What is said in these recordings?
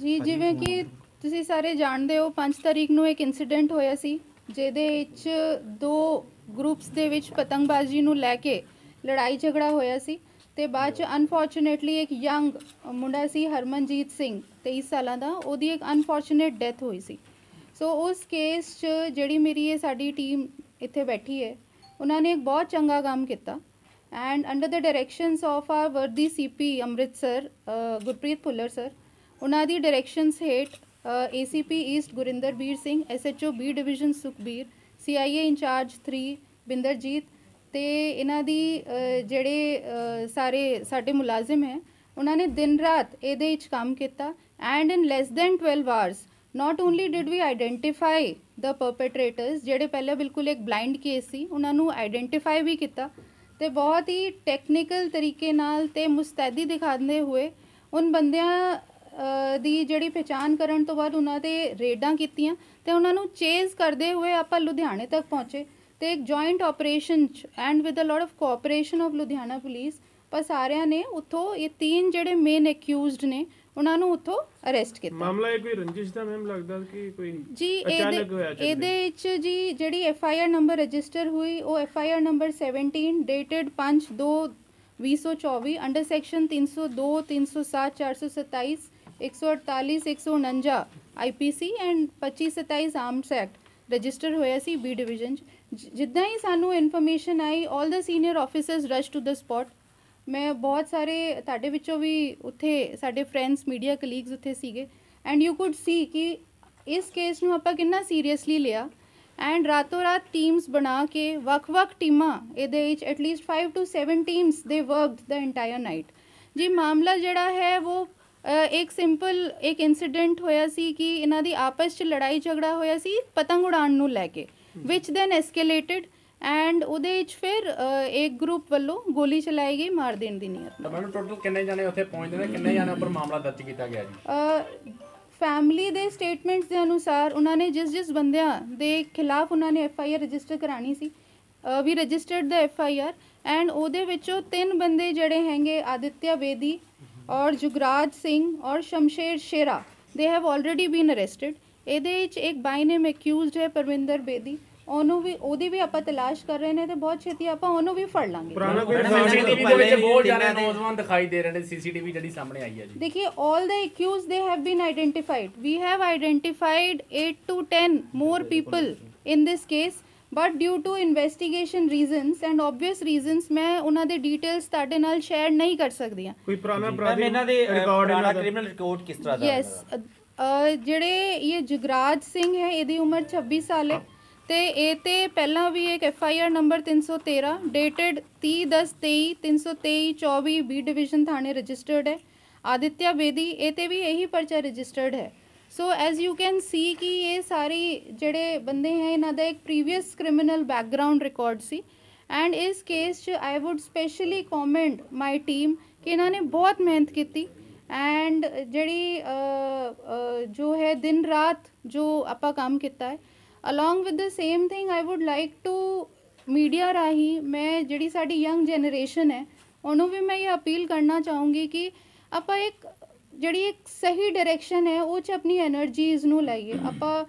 ਜੀ ਜਿਵੇਂ ਕਿ ਤੁਸੀਂ ਸਾਰੇ ਜਾਣਦੇ ਹੋ 5 ਤਰੀਕ ਨੂੰ ਇੱਕ ਇਨਸੀਡੈਂਟ ਹੋਇਆ ਸੀ ਜਿਹਦੇ ਵਿੱਚ ਦੋ ਗਰੁੱਪਸ ਦੇ ਵਿੱਚ ਪਤੰਗਬਾਜ਼ੀ ਨੂੰ ਲੈ ਕੇ ਲੜਾਈ ਝਗੜਾ ਹੋਇਆ ਸੀ ਤੇ ਬਾਅਦ ਚ ਅਨਫੋਰਚੂਨੇਟਲੀ ਇੱਕ ਯੰਗ ਮੁੰਡਾ ਸੀ ਹਰਮਨਜੀਤ ਸਿੰਘ 23 ਸਾਲਾਂ ਦਾ ਉਹਦੀ ਇੱਕ ਅਨਫੋਰਚੂਨੇਟ ਡੈਥ ਹੋਈ ਸੀ। ਸੋ ਉਸ ਕੇਸ 'ਚ ਜਿਹੜੀ ਮੇਰੀ ਇਹ ਸਾਡੀ ਟੀਮ ਇੱਥੇ ਬੈਠੀ ਹੈ ਉਹਨਾਂ ਨੇ ਇੱਕ ਬਹੁਤ ਚੰਗਾ ਕੰਮ ਕੀਤਾ। And under the directions of our worthy CP Amritsar uh, Gurpreet Bhullar sir ਉਹਨਾਂ ਦੀ ਡਾਇਰੈਕਸ਼ਨਸ ਹੇਠ ACP East Gurinder Bir Singh SHO B division Sukhbir CIA incharge 3 Binderjit ਤੇ ਇਹਨਾਂ ਦੀ ਜਿਹੜੇ ਸਾਰੇ ਸਾਡੇ ਮੁਲਾਜ਼ਮ ਹੈ ਉਹਨਾਂ ਨੇ ਦਿਨ ਰਾਤ ਇਹਦੇ ਵਿੱਚ ਕੰਮ ਕੀਤਾ and in less than 12 hours not only did we identify the perpetrators ਜਿਹੜੇ ਪਹਿਲਾਂ ਬਿਲਕੁਲ ਇੱਕ ਬਲਾਈਂਡ ਕੇਸ ਸੀ ਉਹਨਾਂ ਨੂੰ ਆਈਡੈਂਟੀਫਾਈ ਵੀ ਕੀਤਾ ਤੇ ਬਹੁਤ ਹੀ ਟੈਕਨੀਕਲ ਤਰੀਕੇ ਨਾਲ ਤੇ ਮੁਸਤੈਦੀ ਦਿਖਾਉਂਦੇ ਹੋਏ ਉਨ ਬੰਦਿਆਂ ਦੀ ਜਿਹੜੀ ਪਛਾਣ ਕਰਨ ਤੋਂ ਬਾਅਦ ਉਹਨਾਂ ਤੇ ਰੇਡਾਂ ਕੀਤੀਆਂ ਤੇ ਉਹਨਾਂ ਨੂੰ ਚੇਜ਼ ਕਰਦੇ ਹੋਏ ਆਪਾਂ ਲੁਧਿਆਣੇ ਤੱਕ ਪਹੁੰਚੇ ਤੇ ਇੱਕ joint operation and with a lot of cooperation of Ludhiana police ਪਰ ਸਾਰਿਆਂ ਨੇ ਉੱਥੋਂ ਇਹ ਤਿੰਨ ਜਿਹੜੇ ਮੇਨ ਅਕਿਊਜ਼ਡ ਨੇ ਉਹਨਾਂ ਨੂੰ ਉੱਥੋਂ ਅਰੈਸਟ ਕੀਤਾ। ਮਾਮਲਾ ਇਹ ਕੋਈ ਰੰਜਿਸ਼ ਦਾ ਮੈਮ ਲੱਗਦਾ ਕਿ ਕੋਈ ਜੀ ਅਚਾਨਕ ਹੋਇਆ ਇਹਦੇ। ਇਹਦੇ ਵਿੱਚ ਜੀ ਜਿਹੜੀ F I R number register ਹੋਈ ਉਹ F I R number 17 dated 5 2 2024 under section 302 307 427 148 149 IPC and 25 27 arms act register ਹੋਇਆ ਸੀ ਬੀ ਡਿਵੀਜ਼ਨ ਜਿੱਦਾਂ ਹੀ ਸਾਨੂੰ ਇਨਫੋਰਮੇਸ਼ਨ ਆਈ 올 the senior officers rush to the spot ਮੈਂ ਬਹੁਤ ਸਾਰੇ ਤੁਹਾਡੇ ਵਿੱਚੋਂ ਵੀ ਉੱਥੇ ਸਾਡੇ ਫਰੈਂਡਸ ਮੀਡੀਆ ਕਲੀਗਸ ਉੱਥੇ ਸੀਗੇ ਐਂਡ ਯੂ ਕੁਡ ਸੀ ਕਿ ਇਸ ਕੇਸ ਨੂੰ ਆਪਾਂ ਕਿੰਨਾ ਸੀਰੀਅਸਲੀ ਲਿਆ ਐਂਡ ਰਾਤੋਂ ਰਾਤ ਟੀਮਸ ਬਣਾ ਕੇ ਵੱਖ-ਵੱਖ ਟੀਮਾਂ ਇਹਦੇ ਵਿੱਚ ਐਟਲੀਸਟ 5 ਟੂ 7 ਟੀਮਸ ਦੇ ਵਰਕਡ ਦਾ ਇੰਟਾਇਰ ਨਾਈਟ ਜੀ ਮਾਮਲਾ ਜਿਹੜਾ ਹੈ ਉਹ ਇੱਕ ਸਿੰਪਲ ਇੱਕ ਇਨਸੀਡੈਂਟ ਹੋਇਆ ਸੀ ਕਿ ਇਹਨਾਂ ਦੀ ਆਪਸ 'ਚ ਲੜਾਈ ਝਗੜਾ ਹੋਇਆ ਸੀ ਪਤੰਗ ਉਡਾਉਣ ਨੂੰ ਲੈ ਕੇ ਵਿਚ ਦੈਨ ਐਸਕੇਲੇਟਡ ਐਂਡ ਉਹਦੇ ਵਿੱਚ ਫਿਰ ਅ, ਇੱਕ ਗਰੁੱਪ ਵੱਲੋਂ ਗੋਲੀ ਚਲਾਈ ਗਈ ਮਾਰ ਦੇਣ ਦੀ ਨੀਅਤ ਤਾਂ ਮੈਡਮ ਟੋਟਲ ਕਿੰਨੇ ਜਾਣੇ ਉੱਥੇ ਪਹੁੰਚਦੇ ਨੇ? ਕਿੰਨੇ ਜਾਣੇ ਉੱਪਰ ਮਾਮਲਾ ਦਰਜ ਕੀਤਾ ਗਿਆ ਜੀ? ਫੈਮਿਲੀ ਦੇ ਸਟੇਟਮੈਂਟਸ ਦੇ ਅਨੁਸਾਰ ਉਹਨਾਂ ਨੇ ਜਿਸ ਜਿਸ ਬੰਦਿਆਂ ਦੇ ਖਿਲਾਫ ਉਹਨਾਂ ਨੇ ਐਫ ਆਈ ਆਰ ਰਜਿਸਟਰ ਕਰਾਣੀ ਸੀ ਵੀ ਰਜਿਸਟਰਡ ਦਾ ਐਫ ਆਈ ਆਰ ਐਂਡ ਉਹਦੇ ਵਿੱਚੋਂ ਤਿੰਨ ਬੰਦੇ ਜਿਹੜੇ ਹੈਗੇ ਆਦਿਤਿਆ ਬੇਦੀ ਔਰ ਜੁਗਰਾਜ ਸਿੰਘ ਔਰ ਸ਼ਮਸ਼ੇਰ ਸ਼ੇਰਾ they have already been arrested ਇਹਦੇ ਵਿੱਚ ਇੱਕ ਬਾਈ ਨੇਮ ਅਕਿਊਜ਼ਡ ਹੈ ਪਰਵਿੰਦਰ ਬੇਦੀ। ਉਹਨੂੰ ਵੀ ਉਹਦੀ ਵੀ ਆਪਾਂ ਤਲਾਸ਼ ਕਰ ਰਹੇ ਨੇ ਤੇ ਬਹੁਤ ਛੇਤੀ ਆਪਾਂ ਉਹਨੂੰ ਵੀ ਫੜ ਲਾਂਗੇ। ਪੁਰਾਣਾ ਕੋਈ ਸੀਸੀਟੀਵੀ ਦੇ ਵਿੱਚ ਬਹੁਤ ਜ਼ਿਆਦਾ ਨੌਜਵਾਨ ਦਿਖਾਈ ਦੇ ਰਹੇ ਨੇ ਸੀਸੀਟੀਵੀ ਜਿਹੜੀ ਸਾਹਮਣੇ ਆਈ ਹੈ ਜੀ। ਦੇਖਿਏ 올 the accused they have been identified we have identified 8 to 10 more people in this case but due to investigation reasons and obvious reasons ਮੈਂ ਉਹਨਾਂ ਦੇ ਡੀਟੇਲਸ ਤੁਹਾਡੇ ਨਾਲ ਸ਼ੇਅਰ ਨਹੀਂ ਕਰ ਸਕਦੀ ਹਾਂ ਕੋਈ ਪੁਰਾਣਾ ਅਪਰਾਧ ਇਹਨਾਂ ਦੇ ਰਿਕਾਰਡ ਕ੍ਰਿਮੀਨਲ ਰਿਕਾਰਡ ਕਿਸ ਤਰ੍ਹਾਂ ਦਾ ਯੈਸ ਜਿਹੜੇ ਇਹ ਜਗਰਾਜ ਸਿੰਘ ਹੈ ਇਹਦੀ ਉਮਰ 26 ਸਾਲ ਹੈ ਤੇ ਇਹ ਤੇ ਪਹਿਲਾਂ ਵੀ ਇੱਕ F I R number 313 dated 30/10/23 323 24 B division ਥਾਣੇ ਰਜਿਸਟਰਡ ਹੈ। ਆਦਿਤਿਆ ਬੇਦੀ, ਇਹ ਤੇ ਵੀ ਇਹੀ ਪਰਚਾ ਰਜਿਸਟਰਡ ਹੈ। So as you can see ਕਿ ਇਹ ਸਾਰੀ ਜਿਹੜੇ ਬੰਦੇ ਹੈ, ਇਹਨਾਂ ਦਾ ਇੱਕ ਪ੍ਰੀਵੀਅਸ ਕ੍ਰਿਮੀਨਲ ਬੈਕਗ੍ਰਾਉਂਡ ਰਿਕਾਰਡ ਸੀ। ਐਂਡ ਇਸ ਕੇਸ 'ਚ I would specially commend my team ਕਿ ਇਹਨਾਂ ਨੇ ਬਹੁਤ ਮਿਹਨਤ ਕੀਤੀ। ਐਂਡ ਜਿਹੜੀ ਜੋ ਹੈ, ਦਿਨ ਰਾਤ ਜੋ ਆਪਾਂ ਕੰਮ ਕੀਤਾ ਹੈ along with the same thing I would like to media ਰਾਹੀਂ ਮੈਂ ਜਿਹੜੀ ਸਾਡੀ ਯੰਗ ਜਨਰੇਸ਼ਨ ਹੈ ਉਹਨੂੰ ਵੀ ਮੈਂ ਇਹ ਅਪੀਲ ਕਰਨਾ ਚਾਹੂੰਗੀ ਕਿ ਆਪਾਂ ਇੱਕ ਜਿਹੜੀ ਇੱਕ ਸਹੀ ਡਾਇਰੈਕਸ਼ਨ ਹੈ ਉਹ 'ਚ ਆਪਣੀ એનર્ਜੀਜ਼ ਨੂੰ ਲਾਈਏ ਆਪਾਂ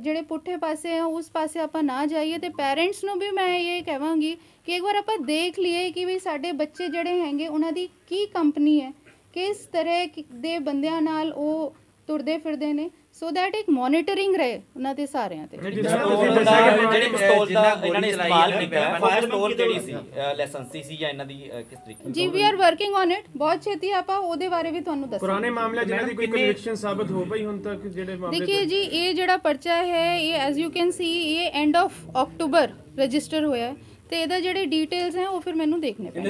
ਜਿਹੜੇ ਪੁੱਠੇ ਪਾਸੇ ਆ ਉਸ ਪਾਸੇ ਆਪਾਂ ਨਾ ਜਾਈਏ ਤੇ ਪੇਰੈਂਟਸ ਨੂੰ ਵੀ ਮੈਂ ਇਹ ਕਹਾਂਗੀ ਕਿ ਇੱਕ ਵਾਰ ਆਪਾਂ ਦੇਖ ਲਈਏ ਕਿ ਵੀ ਸਾਡੇ ਬੱਚੇ ਜਿਹੜੇ ਹੈਗੇ ਉਹਨਾਂ ਦੀ ਕੀ ਕੰਪਨੀ ਹੈ ਕਿਸ ਤਰ੍ਹਾਂ ਦੇ ਬੰਦਿਆਂ ਨਾਲ ਉਹ ਤੁਰਦੇ ਫਿਰਦੇ ਨੇ ਸੋ ਦੈਟ ਇੱਕ ਮੋਨਿਟਰਿੰਗ ਰਹੇ ਉਹਨਾਂ ਤੇ ਸਾਰਿਆਂ ਤੇ ਜਿਹੜੇ ਪਿਸਤੌਲ ਦਾ ਇਹਨਾਂ ਨੇ ਇਸਤੇਮਾਲ ਕੀਤਾ ਫਾਇਰ ਪਿਸਤੌਲ ਕਿਹੜੀ ਸੀ? ਲਾਇਸੈਂਸੀ ਸੀ ਜਾਂ ਇਹਨਾਂ ਦੀ ਕਿਸ ਤਰੀਕੇ ਜੀ we are working on it ਬਹੁਤ ਛੇਤੀ ਆਪਾਂ ਉਹਦੇ ਬਾਰੇ ਵੀ ਤੁਹਾਨੂੰ ਦੱਸਾਂਗੇ। ਪੁਰਾਣੇ ਮਾਮਲੇ ਜਿਹਨਾਂ ਦੀ ਕੋਈ ਕਨਵਿਕਸ਼ਨ ਸਾਬਤ ਹੋ ਪਈ ਹੁਣ ਤੱਕ ਜਿਹੜੇ ਮਾਮਲੇ ਦੇਖਿਏ ਜੀ ਇਹ ਜਿਹੜਾ ਪਰਚਾ ਹੈ ਇਹ ਐਸ ਯੂ ਕੈਨ ਸੀ ਇਹ ਐਂਡ ਆਫ ਅਕਟੂਬਰ ਰਜਿਸਟਰ ਹੋਇਆ ਤੇ ਇਹਦਾ ਜਿਹੜੇ ਡੀਟੇਲਸ ਹੈ ਉਹ ਫਿਰ ਮੈਨੂੰ ਦੇਖਣੇ ਪੈਣਗੇ।